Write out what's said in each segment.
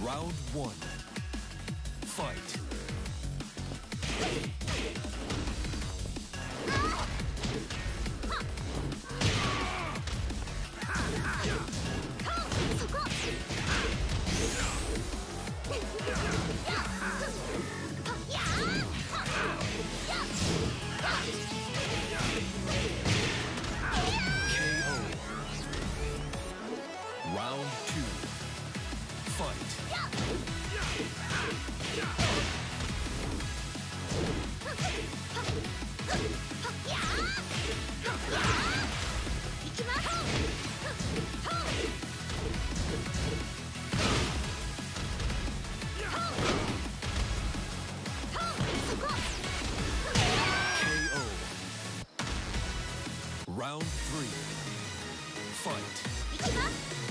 Round one. Fight. Fight.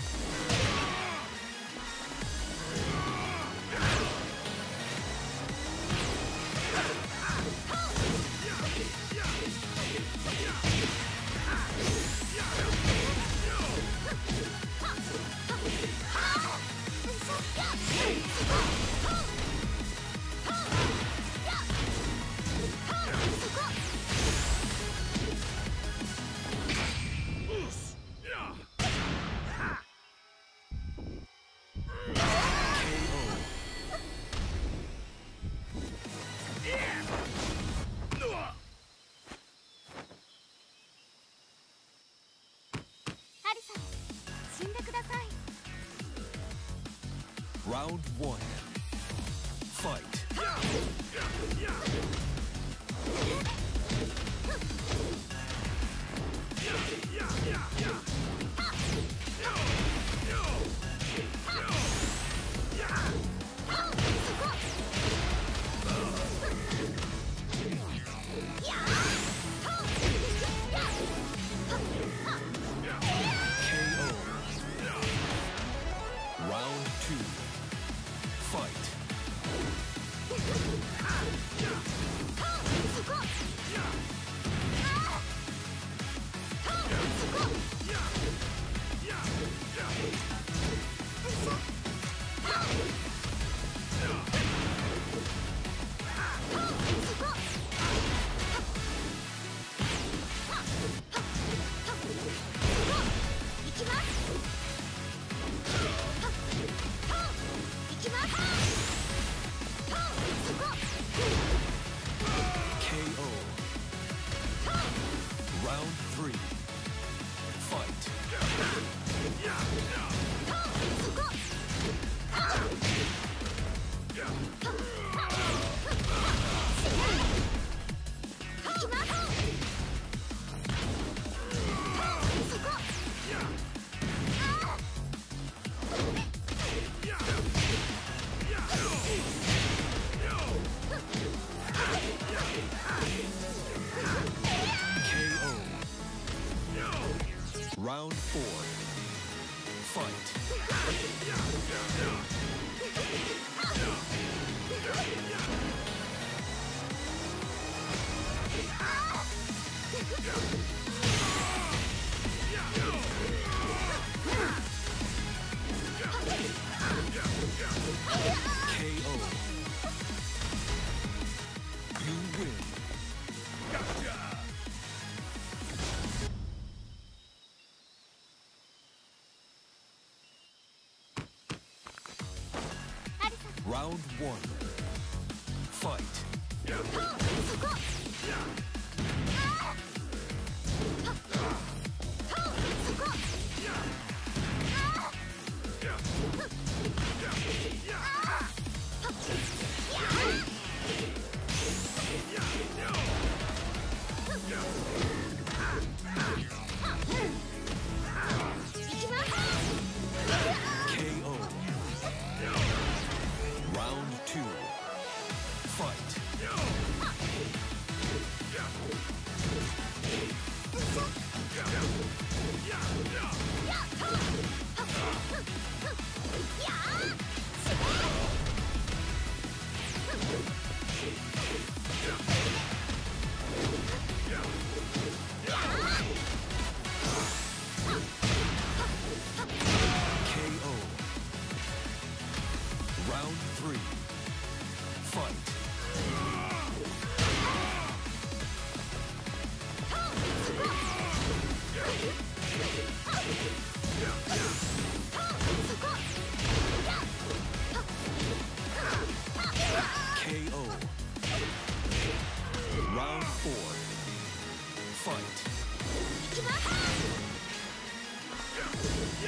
One. Fight. Round one. Fight.